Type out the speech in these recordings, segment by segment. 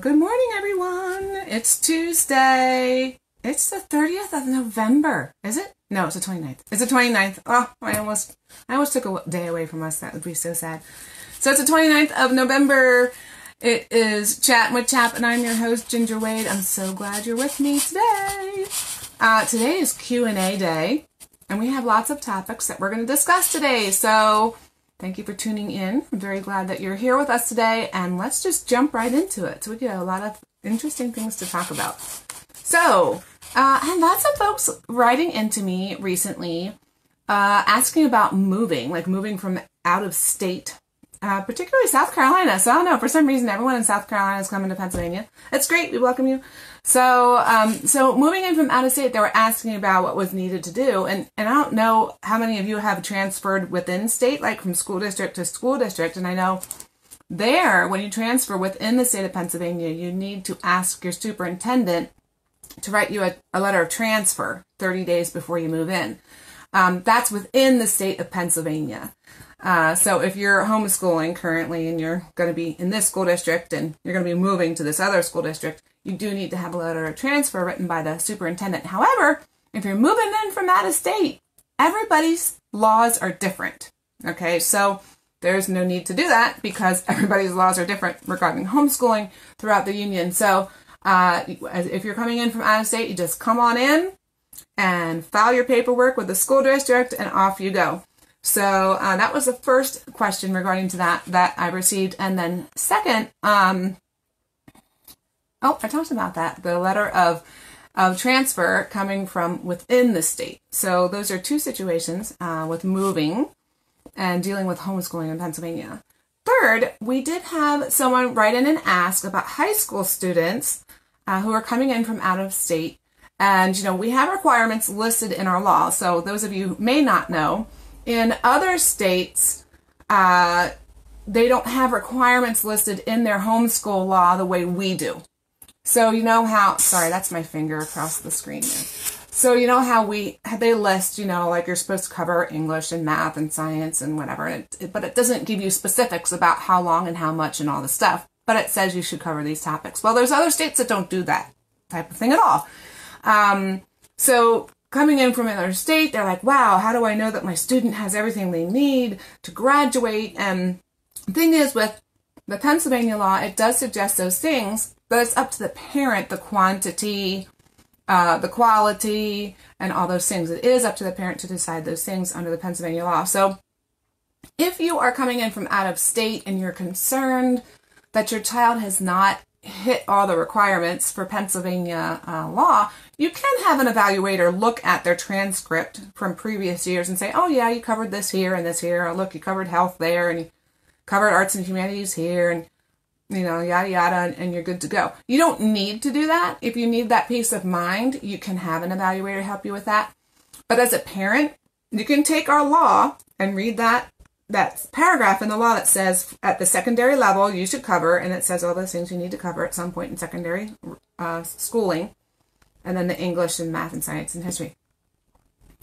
Good morning, everyone. It's Tuesday. It's the 30th of November. Is it? No, it's the 29th. It's the 29th. Oh, I almost, I almost took a day away from us. That would be so sad. So it's the 29th of November. It is Chat with Chap, and I'm your host, Ginger Wade. I'm so glad you're with me today. Uh, today is Q&A day, and we have lots of topics that we're going to discuss today. So Thank you for tuning in. I'm very glad that you're here with us today, and let's just jump right into it. So, we got a lot of interesting things to talk about. So, uh, had lots of folks writing into me recently uh, asking about moving, like moving from out of state, uh, particularly South Carolina. So, I don't know, for some reason, everyone in South Carolina is coming to Pennsylvania. It's great. We welcome you. So, um, so moving in from out of state, they were asking about what was needed to do, and and I don't know how many of you have transferred within state, like from school district to school district, and I know there when you transfer within the state of Pennsylvania, you need to ask your superintendent to write you a, a letter of transfer 30 days before you move in. Um, that's within the state of Pennsylvania. Uh, so if you're homeschooling currently and you're going to be in this school district and you're going to be moving to this other school district, you do need to have a letter of transfer written by the superintendent. However, if you're moving in from out of state, everybody's laws are different. Okay, so there's no need to do that because everybody's laws are different regarding homeschooling throughout the union. So uh, if you're coming in from out of state, you just come on in and file your paperwork with the school district and off you go. So uh, that was the first question regarding to that that I received, and then second, um, oh, I talked about that the letter of of transfer coming from within the state. So those are two situations uh, with moving and dealing with homeschooling in Pennsylvania. Third, we did have someone write in and ask about high school students uh, who are coming in from out of state. And, you know, we have requirements listed in our law. So those of you who may not know, in other states, uh, they don't have requirements listed in their homeschool law the way we do. So you know how, sorry, that's my finger across the screen there. So you know how we, they list, you know, like you're supposed to cover English and math and science and whatever, it, it, but it doesn't give you specifics about how long and how much and all the stuff, but it says you should cover these topics. Well, there's other states that don't do that type of thing at all. Um, so coming in from another state, they're like, wow, how do I know that my student has everything they need to graduate? And thing is, with the Pennsylvania law, it does suggest those things, but it's up to the parent, the quantity, uh, the quality, and all those things. It is up to the parent to decide those things under the Pennsylvania law. So if you are coming in from out of state and you're concerned that your child has not hit all the requirements for Pennsylvania uh, law, you can have an evaluator look at their transcript from previous years and say, oh, yeah, you covered this here and this here. Oh, look, you covered health there and you covered arts and humanities here and, you know, yada, yada, and, you're good to go. You don't need to do that. If you need that peace of mind, you can have an evaluator help you with that. But as a parent, you can take our law and read that that paragraph in the law that says at the secondary level you should cover, and it says all those things you need to cover at some point in secondary uh, schooling, and then the English and math and science and history.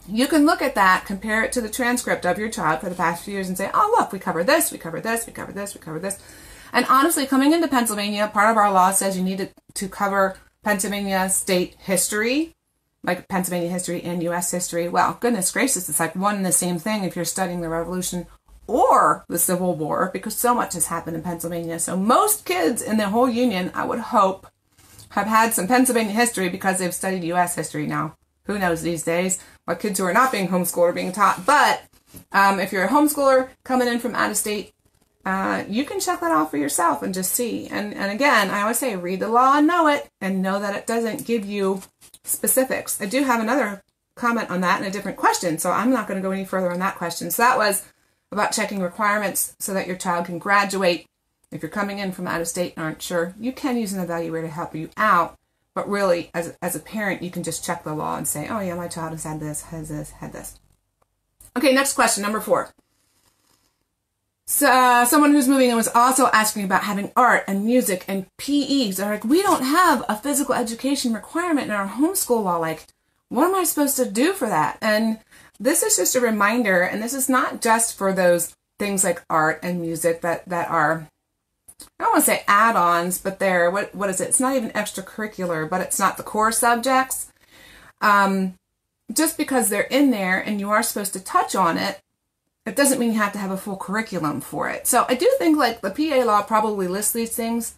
You can look at that, compare it to the transcript of your child for the past few years, and say, oh, look, we covered this, we covered this, we covered this, we covered this. And honestly, coming into Pennsylvania, part of our law says you need to, cover Pennsylvania state history, like Pennsylvania history and U.S. history. Well, goodness gracious, it's like one and the same thing if you're studying the Revolution or the Civil War because so much has happened in Pennsylvania. So most kids in the whole Union, I would hope, have had some Pennsylvania history because they've studied U.S. history now. Who knows these days what kids who are not being homeschooled are being taught. But um, if you're a homeschooler coming in from out of state, uh, you can check that off for yourself and just see. And, and again, I always say read the law and know it and know that it doesn't give you specifics. I do have another comment on that and a different question, so I'm not going to go any further on that question. So that was about checking requirements so that your child can graduate. If you're coming in from out of state and aren't sure, you can use an evaluator to help you out. But really, as, as a parent, you can just check the law and say, oh, yeah, my child has had this, has this, had this. Okay, next question, number four. So, uh, someone who's moving in was also asking about having art and music and PE. They're like, we don't have a physical education requirement in our homeschool law. Like, what am I supposed to do for that? And this is just a reminder, and this is not just for those things like art and music that, that are I don't want to say add-ons, but they're what what is it? It's not even extracurricular, but it's not the core subjects. Um, just because they're in there and you are supposed to touch on it, it doesn't mean you have to have a full curriculum for it. So I do think like the PA law probably lists these things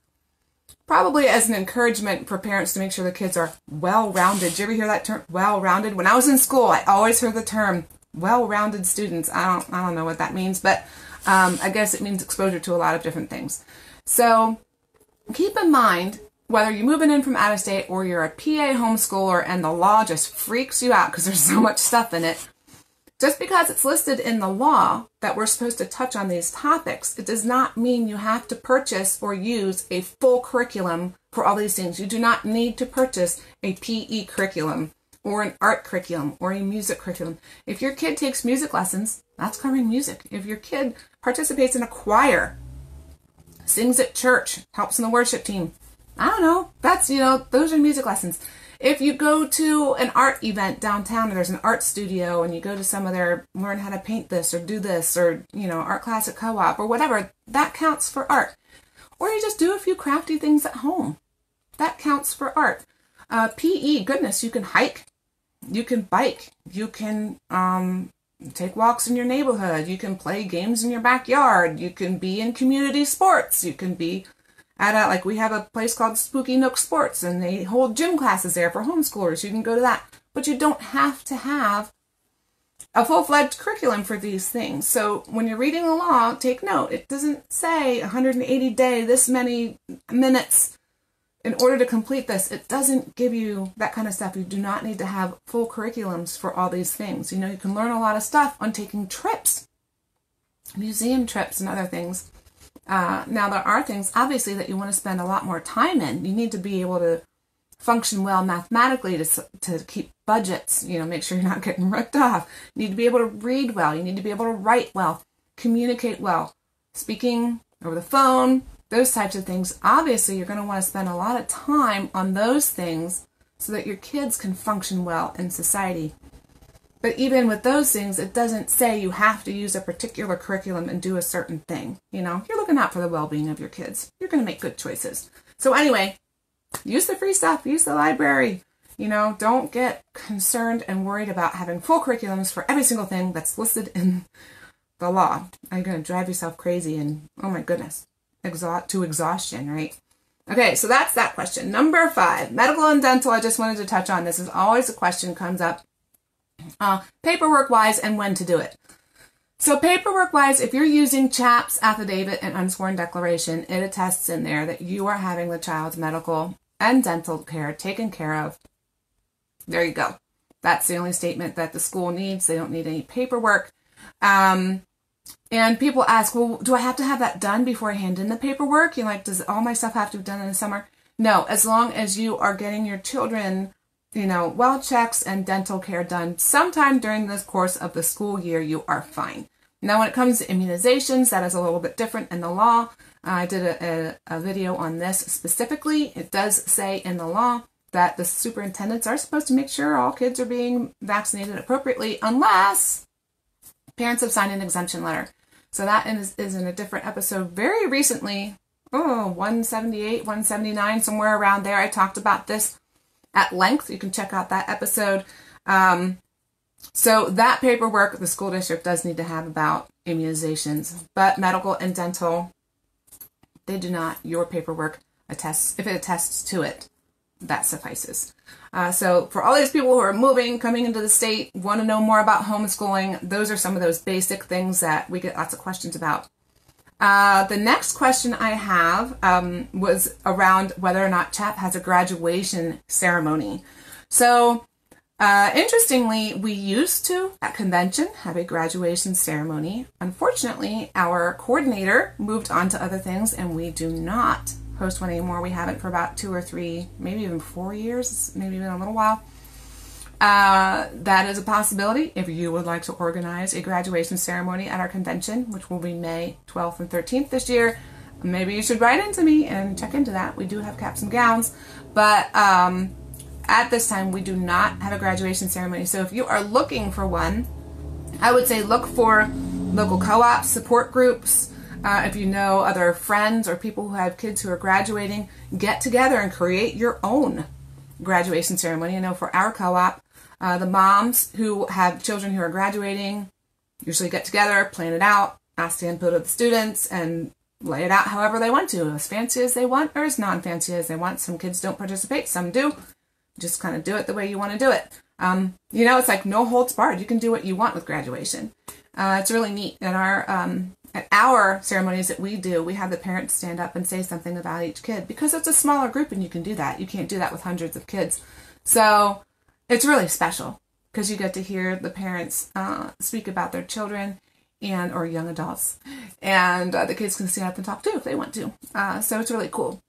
probably as an encouragement for parents to make sure the kids are well-rounded. Did you ever hear that term well-rounded? When I was in school, I always heard the term well-rounded students. I don't I don't know what that means, but um, I guess it means exposure to a lot of different things. So keep in mind whether you're moving in from out of state or you're a PA homeschooler and the law just freaks you out because there's so much stuff in it. Just because it's listed in the law that we're supposed to touch on these topics, it does not mean you have to purchase or use a full curriculum for all these things. You do not need to purchase a PE curriculum or an art curriculum or a music curriculum. If your kid takes music lessons, that's covering music. If your kid participates in a choir, sings at church, helps in the worship team, I don't know. That's, you know, those are music lessons. If you go to an art event downtown and there's an art studio and you go to some of their learn how to paint this or do this or, you know, art class at co-op or whatever, that counts for art. Or you just do a few crafty things at home. That counts for art. Uh, PE, goodness, you can hike, you can bike, you can um, take walks in your neighborhood, you can play games in your backyard, you can be in community sports, you can be at a, like we have a place called Spooky Nook Sports and they hold gym classes there for homeschoolers. You can go to that. But you don't have to have a full-fledged curriculum for these things. So when you're reading the law, take note. It doesn't say 180 day, this many minutes in order to complete this. It doesn't give you that kind of stuff. You do not need to have full curriculums for all these things. You know, you can learn a lot of stuff on taking trips, museum trips and other things. Uh, now, there are things, obviously, that you want to spend a lot more time in. You need to be able to function well mathematically to, to keep budgets, you know, make sure you're not getting ripped off. You need to be able to read well. You need to be able to write well, communicate well, speaking over the phone, those types of things. Obviously, you're going to want to spend a lot of time on those things so that your kids can function well in society. But even with those things, it doesn't say you have to use a particular curriculum and do a certain thing. You know, you're looking out for the well being of your kids. You're going to make good choices. So, anyway, use the free stuff, use the library. You know, don't get concerned and worried about having full curriculums for every single thing that's listed in the law. Are you going to drive yourself crazy and, oh my goodness, exhaust to exhaustion, right? Okay, so that's that question. Number five, medical and dental. I just wanted to touch on this. Is always a question comes up uh, paperwork wise and when to do it. So paperwork wise, if you're using CHAP's affidavit and unsworn declaration, it attests in there that you are having the child's medical and dental care taken care of. There you go. That's the only statement that the school needs. They don't need any paperwork. Um, and people ask, well, do I have to have that done before I hand in the paperwork? You know, like, does all my stuff have to be done in the summer? No, as long as you are getting your children you know, well checks and dental care done sometime during the course of the school year, you are fine. Now, when it comes to immunizations, that is a little bit different in the law. I did a, a, a video on this specifically. It does say in the law that the superintendents are supposed to make sure all kids are being vaccinated appropriately unless parents have signed an exemption letter. So that is, is in a different episode very recently. Oh, 178, 179, somewhere around there. I talked about this at length. You can check out that episode. Um, so that paperwork the school district does need to have about immunizations, but medical and dental, they do not. Your paperwork attests, if it attests to it, that suffices. Uh, so for all these people who are moving, coming into the state, want to know more about homeschooling, those are some of those basic things that we get lots of questions about. Uh, the next question I have um, was around whether or not CHAP has a graduation ceremony. So, uh, interestingly, we used to at convention have a graduation ceremony. Unfortunately, our coordinator moved on to other things, and we do not host one anymore. We haven't for about two or three, maybe even four years, maybe even a little while. Uh, that is a possibility if you would like to organize a graduation ceremony at our convention, which will be May 12th and 13th this year. Maybe you should write into me and check into that. We do have caps and gowns, but um, at this time we do not have a graduation ceremony. So if you are looking for one, I would say look for local co-ops, support groups, Uh, if you know other friends or people who have kids who are graduating, get together and create your own graduation ceremony. I know for our co op, uh, the moms who have children who are graduating usually get together, plan it out, ask the input of the students, and lay it out however they want to, as fancy as they want or as non fancy as they want. Some kids don't participate, some do. Just kind of do it the way you want to do it. Um, you know, it's like no holds barred. You can do what you want with graduation. Uh, it's really neat. At our um, at our ceremonies that we do, we have the parents stand up and say something about each kid because it's a smaller group and you can do that. You can't do that with hundreds of kids. So it's really special because you get to hear the parents uh, speak about their children and or young adults, and uh, the kids can stand up and talk too if they want to. Uh, so it's really cool.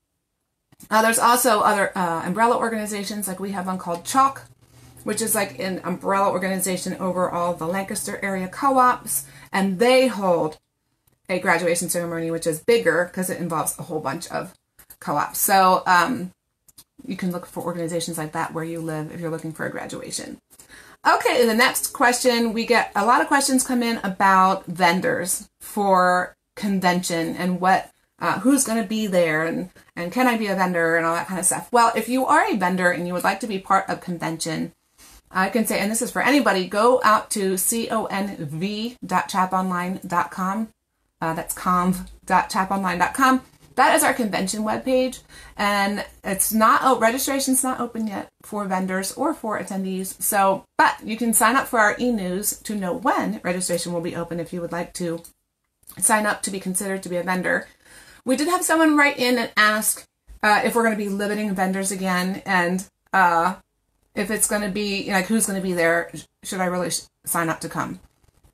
Uh, there's also other uh, umbrella organizations like we have one called Chalk, which is like an umbrella organization over all the Lancaster area co-ops, and they hold a graduation ceremony which is bigger because it involves a whole bunch of co-ops. So um, you can look for organizations like that where you live if you're looking for a graduation. Okay, the next question we get a lot of questions come in about vendors for convention and what uh, who's going to be there and and can I be a vendor and all that kind of stuff. Well, if you are a vendor and you would like to be part of convention, I can say, and this is for anybody, go out to conv.chaponline.com. Uh, that's conv.chaponline.com that is our convention webpage, and it's not oh, registration's not open yet for vendors or for attendees. So, but you can sign up for our e-news to know when registration will be open if you would like to sign up to be considered to be a vendor. We did have someone write in and ask uh, if we're going to be limiting vendors again, and uh, if it's going to be like who's going to be there. Should I really sign up to come?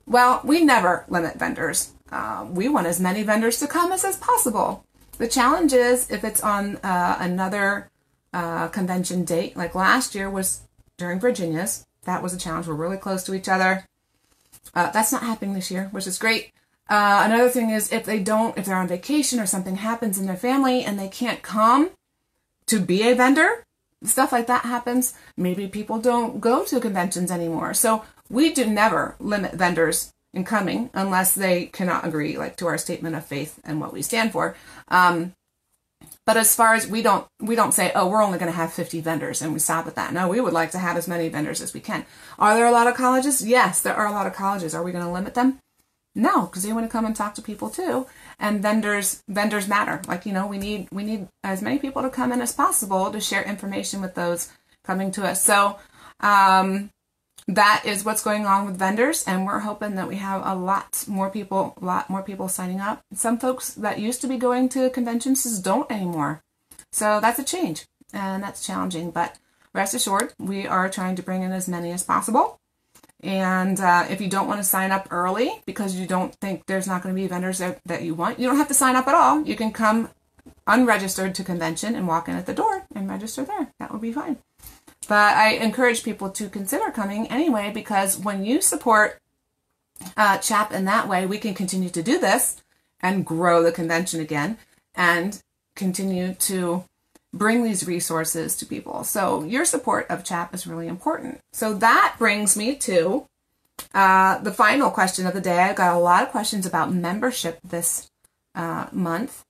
Well, we never limit vendors. Uh, we want as many vendors to come as, as possible. The challenge is if it's on uh, another uh, convention date, like last year was during Virginia's. That was a challenge. We're really close to each other. Uh, that's not happening this year, which is great. Uh, another thing is if they don't, if they're on vacation or something happens in their family and they can't come to be a vendor, stuff like that happens. Maybe people don't go to conventions anymore. So we do never limit vendors in coming unless they cannot agree like to our statement of faith and what we stand for. Um, but as far as we don't we don't say oh we're only going to have 50 vendors and we stop at that. No we would like to have as many vendors as we can. Are there a lot of colleges? Yes there are a lot of colleges. Are we going to limit them? No because they want to come and talk to people too. And vendors vendors matter. Like you know we need we need as many people to come in as possible to share information with those coming to us. So um, that is what's going on with vendors and we're hoping that we have a lot more people a lot more people signing up. Some folks that used to be going to conventions just don't anymore. So that's a change and that's challenging. But rest assured we are trying to bring in as many as possible. And uh, if you don't want to sign up early because you don't think there's not going to be vendors that, that you want you don't have to sign up at all. You can come unregistered to convention and walk in at the door and register there. That would be fine but I encourage people to consider coming anyway because when you support uh, CHAP in that way, we can continue to do this and grow the convention again and continue to bring these resources to people. So your support of CHAP is really important. So that brings me to uh, the final question of the day. I got a lot of questions about membership this uh, month.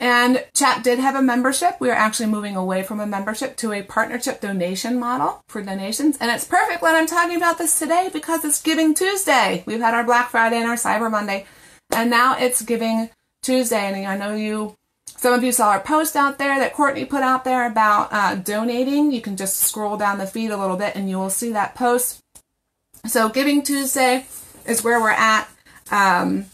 And CHAP did have a membership. We are actually moving away from a membership to a partnership donation model for donations. And it's perfect when I'm talking about this today because it's Giving Tuesday. We've had our Black Friday and our Cyber Monday. And now it's Giving Tuesday. And I know you, some of you saw our post out there that Courtney put out there about uh, donating. You can just scroll down the feed a little bit and you will see that post. So Giving Tuesday is where we're at. Um,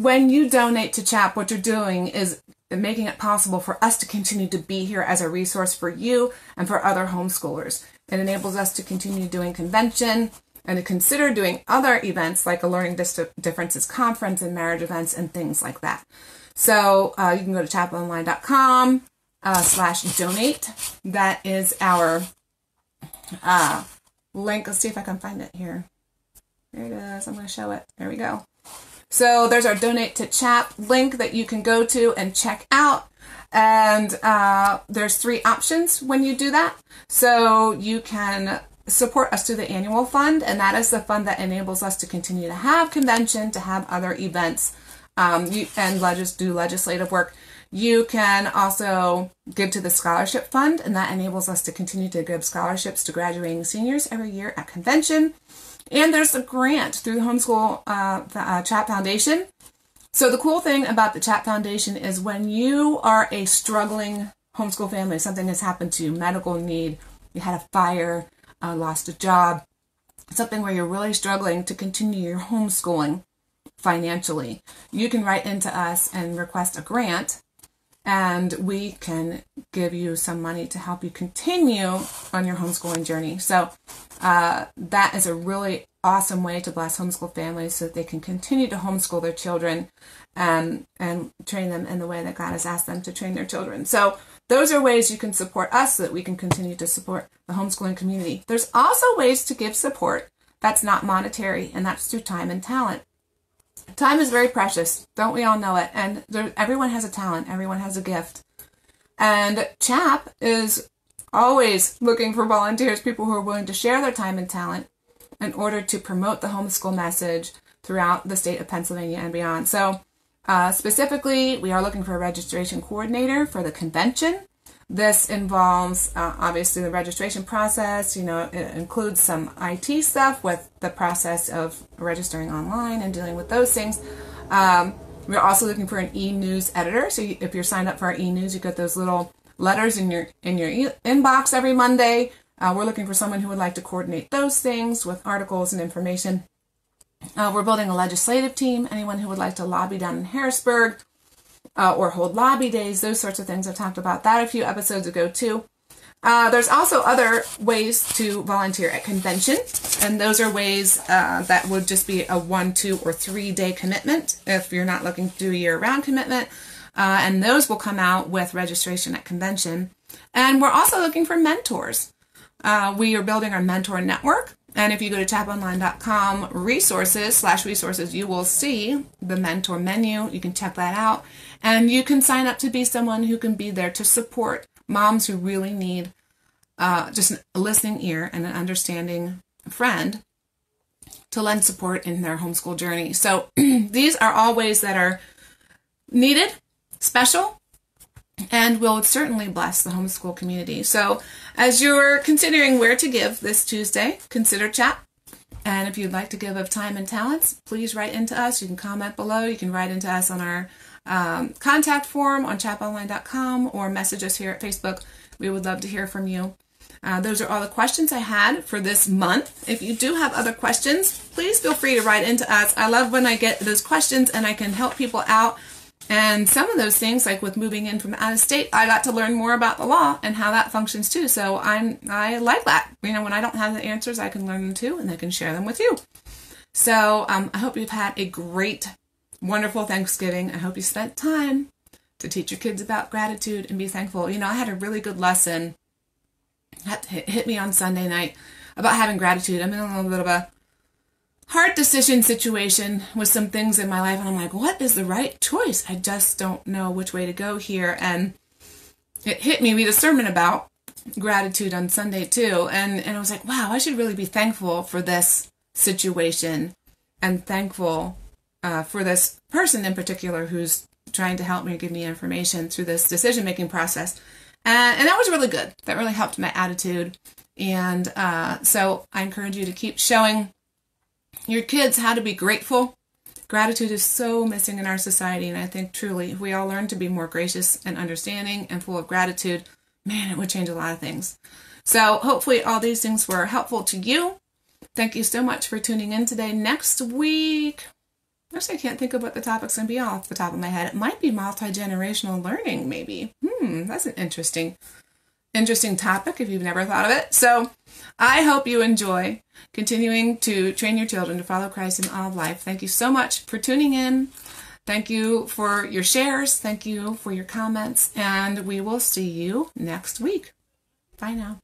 when you donate to CHAP, what you're doing is making it possible for us to continue to be here as a resource for you and for other homeschoolers. It enables us to continue doing convention and to consider doing other events like a Learning Differences Conference and marriage events and things like that. So uh, you can go to chaponline.com uh, slash donate. That is our uh, link. Let's see if I can find it here. There it is. I'm going to show it. There we go. So there's our donate to CHAP link that you can go to and check out. And uh, there's three options when you do that. So you can support us through the annual fund, and that is the fund that enables us to continue to have convention, to have other events um, you, and legis- do legislative work. You can also give to the scholarship fund, and that enables us to continue to give scholarships to graduating seniors every year at convention. And there's a grant through the Homeschool uh, uh, CHAP Foundation. So the cool thing about the CHAP Foundation is when you are a struggling homeschool family, something has happened to you, medical need, you had a fire, uh, lost a job, something where you're really struggling to continue your homeschooling financially, you can write into us and request a grant and we can give you some money to help you continue on your homeschooling journey. So uh, that is a really awesome way to bless homeschool families so that they can continue to homeschool their children and and train them in the way that God has asked them to train their children. So those are ways you can support us so that we can continue to support the homeschooling community. There's also ways to give support that's not monetary, and that's through time and talent. Time is very precious. Don't we all know it? And there, everyone has a talent, everyone has a gift. And CHAP is always looking for volunteers, people who are willing to share their time and talent in order to promote the homeschool message throughout the state of Pennsylvania and beyond. So, uh, specifically, we are looking for a registration coordinator for the convention. This involves uh, obviously the registration process. You know, it includes some IT stuff with the process of registering online and dealing with those things. Um, we're also looking for an e-news editor. So if you're signed up for our e-news, you get those little letters in your in your e- inbox every Monday. Uh, we're looking for someone who would like to coordinate those things with articles and information. Uh, we're building a legislative team. Anyone who would like to lobby down in Harrisburg uh, or hold lobby days, those sorts of things. I talked about that a few episodes ago too. Uh, there's also other ways to volunteer at convention, and those are ways uh, that would just be a one, two, or three day commitment if you're not looking to do a year round commitment. Uh, and those will come out with registration at convention. And we're also looking for mentors. Uh, we are building our mentor network. And if you go to chaponline.com resources slash resources, you will see the mentor menu. You can check that out. And you can sign up to be someone who can be there to support moms who really need uh, just a listening ear and an understanding friend to lend support in their homeschool journey. So these are all ways that are needed, special, and will certainly bless the homeschool community. So as you're considering where to give this Tuesday, consider CHAP. And if you'd like to give of time and talents, please write into us. You can comment below. You can write into us on our um, contact form on chaponline.com or message us here at Facebook. We would love to hear from you. Uh, those are all the questions I had for this month. If you do have other questions, please feel free to write into us. I love when I get those questions and I can help people out. And some of those things, like with moving in from out of state, I got to learn more about the law and how that functions too. So I'm I like that. You know, when I don't have the answers, I can learn them too, and I can share them with you. So um, I hope you've had a great wonderful Thanksgiving. I hope you spent time to teach your kids about gratitude and be thankful. You know, I had a really good lesson hit me on Sunday night about having gratitude. I'm in a little bit of a hard decision situation with some things in my life, and I'm like, what is the right choice? I just don't know which way to go here. And it hit me. We had a sermon about gratitude on Sunday too, and and I was like, wow, I should really be thankful for this situation and thankful uh, for this person in particular who's trying to help me give me information through this decision making process. And, and, that was really good. That really helped my attitude. And uh, so I encourage you to keep showing your kids how to be grateful. Gratitude is so missing in our society. And I think truly, if we all learn to be more gracious and understanding and full of gratitude, man, it would change a lot of things. So hopefully, all these things were helpful to you. Thank you so much for tuning in today. Next week, Actually, I can't think of what the topic's going to be off the top of my head. It might be multi-generational learning, maybe. Hmm, that's an interesting, interesting topic if you've never thought of it. So I hope you enjoy continuing to train your children to follow Christ in all of life. Thank you so much for tuning in. Thank you for your shares. Thank you for your comments. And we will see you next week. Bye now.